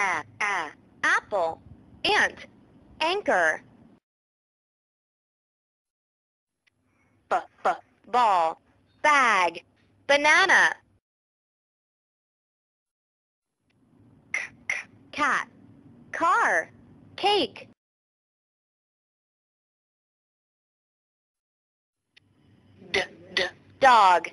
a, a, apple, ant, anchor. B, b, ball, bag, banana. C, c, cat, car, cake. D, d, dog,